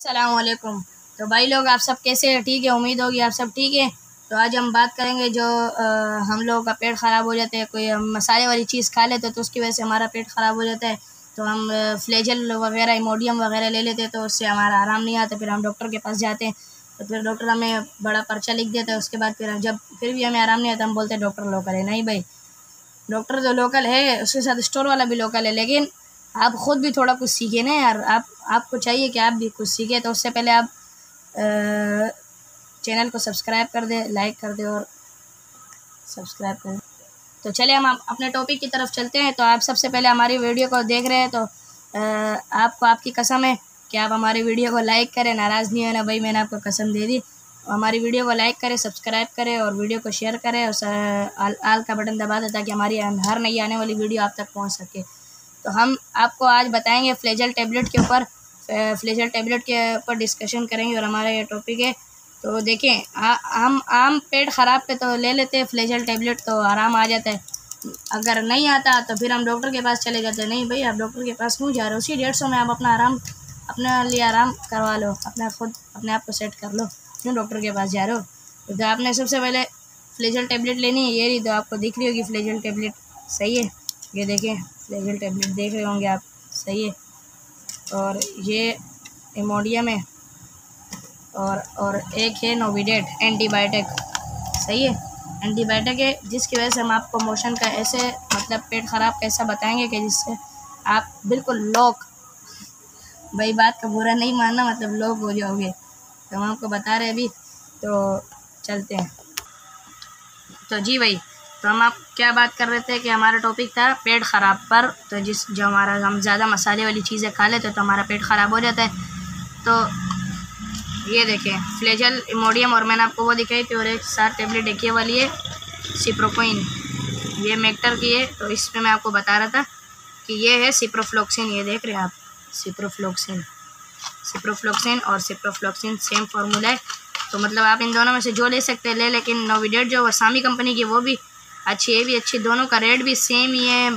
अलकुम तो भाई लोग आप सब कैसे हैं? ठीक है उम्मीद होगी आप सब ठीक है। तो आज हम बात करेंगे जो आ, हम लोगों का पेट ख़राब हो जाता है। कोई हम मसाले वाली चीज़ खा लेते तो उसकी वजह से हमारा पेट ख़राब हो जाता है। तो हम फ्लेजल वगैरह इमोडियम वगैरह ले लेते हैं तो उससे हमारा आराम नहीं आता। फिर हम डॉक्टर के पास जाते हैं। तो फिर डॉक्टर हमें बड़ा पर्चा लिख देता है। उसके बाद फिर जब फिर भी हमें आराम नहीं आता हम बोलते हैं डॉक्टर लोकल है। नहीं भाई डॉक्टर जो लोकल है उसके साथ स्टोर वाला भी लोकल है। लेकिन आप ख़ुद भी थोड़ा कुछ सीखें ना यार। आप आपको चाहिए कि आप भी कुछ सीखें तो उससे पहले आप चैनल को सब्सक्राइब कर दें लाइक कर दें और सब्सक्राइब कर। तो चलिए हम अपने टॉपिक की तरफ़ चलते हैं। तो आप सबसे पहले हमारी वीडियो को देख रहे हैं तो आ, आपको आपकी कसम है कि आप हमारी वीडियो को लाइक करें नाराज़ नहीं होना भाई मैंने आपको कसम दे दी। हमारी वीडियो को लाइक करें सब्सक्राइब करें और वीडियो को शेयर करें और आल, आल का बटन दबा दें ताकि हमारी हर नई आने वाली वीडियो आप तक पहुँच सके। तो हम आपको आज बताएँगे फ्लेजल टेबलेट के ऊपर फ्लेजल टेबलेट के ऊपर डिस्कशन करेंगे और हमारा ये टॉपिक है। तो देखें हम, आम पेट ख़राब पे तो ले लेते हैं फ्लेजल टेबलेट तो आराम आ जाता है। अगर नहीं आता तो फिर हम डॉक्टर के पास चले जाते नहीं भाई, आप डॉक्टर के पास क्यों जा रहे हो? उसी डेढ़ सौ में आप अपना आराम, अपने लिए आराम करवा लो, अपना खुद, अपने आप को सेट कर लो। क्यों डॉक्टर के पास जा रहे हो? तो आपने सबसे पहले फ्लेजल टेबलेट लेनी है, ये रही तो आपको दिख रही होगी फ्लेजल टेबलेट। सही है? ये देखें फ्लेजल टेबलेट देख रहे होंगे आप, सही है। और ये इमोडियम है। और और एक है नोविडेट एंटीबायोटिक सही है। एंटीबायोटिक है, जिसकी वजह से हम आपको मोशन का ऐसे मतलब पेट ख़राब कैसा बताएँगे कि जिससे आप बिल्कुल लॉक भाई बात का बुरा नहीं मानना मतलब लोग हो जाओगे। तो हम आपको बता रहे अभी तो चलते हैं। तो जी भाई तो हम आप क्या बात कर रहे थे कि हमारा टॉपिक था पेट ख़राब पर तो जिस, जो हमारा, हम ज़्यादा मसाले वाली चीज़ें खा लेते तो हमारा पेट ख़राब हो जाता है। तो ये देखें फ्लेजल इमोडियम और मैंने आपको वो दिखाई थी और एक सात टेबलेट एक वाली है सिप्रोकोइन ये मेक्टर की है तो इस पर मैं आपको बता रहा था कि ये है सिप्रोफ्लोक्सिन ये देख रहे हैं आप सिप्रोफ्लोक्सिन सिप्रोफ्लोक्सिन और सिप्रोफ्लोक्सिन सेम फार्मूला है तो मतलब आप इन दोनों में से जो ले सकते हैं, ले, लेकिन नोविडेट जो वसामी कंपनी की वो भी अच्छी ये भी अच्छी दोनों का रेट भी सेम ही है।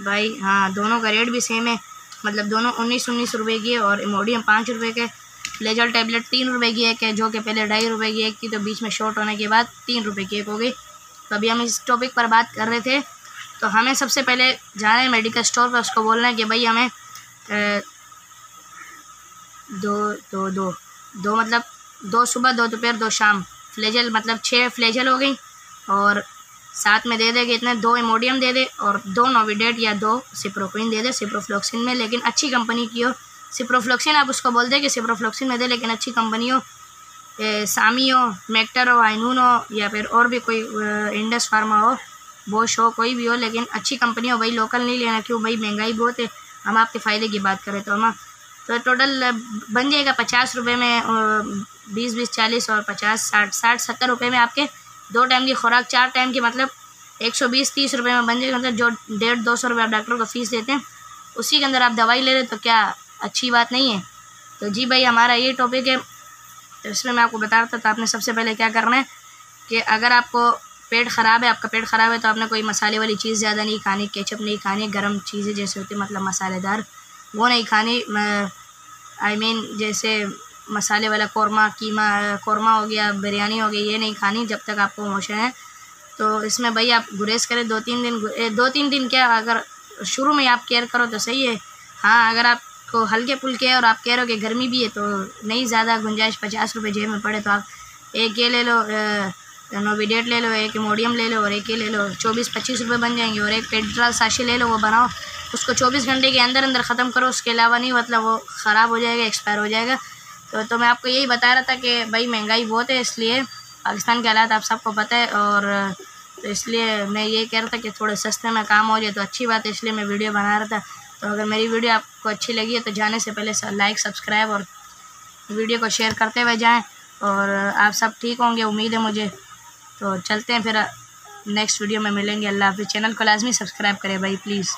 भाई हाँ दोनों का रेट भी सेम है। मतलब दोनों उन्नीस उन्नीस रुपये की है और इमोडियम पाँच रुपये के फ्लेजल टैबलेट तीन रुपये की एक है जो कि पहले ढाई रुपये की एक थी तो बीच में शॉर्ट होने के बाद तीन रुपये की एक हो गई। तो अभी हम इस टॉपिक पर बात कर रहे थे। तो हमें सबसे पहले जाना है मेडिकल स्टोर पर उसको बोलना है कि भाई हमें ए, दो दो दो दो मतलब दो सुबह दो दोपहर दो शाम। फ्लेजल मतलब छः फ्लेजल हो गई और साथ में दे देगा, इतने दो इमोडियम दे दे और दो नोविडेट या दो सिप्रोक्विन दे दे सिप्रोफ्लोक्सिन में, लेकिन अच्छी कंपनी की हो। सिप्रोफ्लोक्सिन आप उसको बोल दे कि सिप्रोफ्लोक्सिन में दे, लेकिन अच्छी कंपनी हो। सामी हो मेक्टर हो आइनून हो, या फिर और भी कोई इंडस फार्मा हो बोश हो कोई भी हो, लेकिन अच्छी कंपनी हो। भाई लोकल नहीं लेना क्यों? भाई, महँगाई बहुत है। हम आपके फ़ायदे की बात करें तो हम तो टोटल बन जाएगा पचास रुपये में बीस बीस, चालीस और पचास, साठ साठ, सत्तर रुपये में आपके दो टाइम की खुराक, चार टाइम की मतलब एक सौ बीस, तीस रुपये में बन जाएगा। मतलब जो डेढ़, दो सौ रुपये आप डॉक्टर को फ़ीस देते हैं, उसी के अंदर आप दवाई ले रहे तो क्या अच्छी बात नहीं है? तो जी भाई, हमारा ये टॉपिक है। तो इसमें मैं आपको बता रहा था तो आपने सबसे पहले क्या करना है कि अगर आपको पेट ख़राब है, आपका पेट ख़राब है तो आपने कोई मसाले वाली चीज़ ज़्यादा नहीं खानी, केचप नहीं खानी, गर्म चीज़ें जैसे होती मतलब मसालेदार, वो नहीं खानी। आई मीन जैसे मसाले वाला कौरमा, कीमा, कौरमा हो गया, बिरयानी हो गई, ये नहीं खानी जब तक आपको मोशन है। तो इसमें भाई आप गुरेज करें दो तीन दिन दो तीन दिन क्या अगर शुरू में आप केयर करो तो सही है। हाँ अगर आपको हल्के फुल्के और आप कह रहे हो कि गर्मी भी है तो नहीं ज़्यादा गुंजाइश, पचास रुपये जेब में पड़े तो आप एक ये ले लो नोविडेट ले लो, एक मोडियम ले लो और एक ये ले लो, चौबीस, पच्चीस रुपये बन जाएँगे और एक पेट्रोल साशी ले लो, वो बनाओ। उसको चौबीस घंटे के अंदर अंदर ख़त्म करो, उसके अलावा नहीं मतलब वो ख़राब हो जाएगा एक्सपायर हो जाएगा। तो तो मैं आपको यही बता रहा था कि भाई महँगाई बहुत है, इसलिए पाकिस्तान के हालात आप सबको पता है और तो इसलिए मैं ये कह रहा था कि थोड़े सस्ते में काम हो जाए तो अच्छी बात है, इसलिए मैं वीडियो बना रहा था। तो अगर मेरी वीडियो आपको अच्छी लगी है तो जाने से पहले लाइक, सब्सक्राइब और वीडियो को शेयर करते हुए जाएँ और आप सब ठीक होंगे, उम्मीद है मुझे। तो चलते हैं फिर नेक्स्ट वीडियो में मिलेंगे। अल्लाह हाफिज़। चैनल को लाजमी सब्सक्राइब करें भाई, प्लीज़।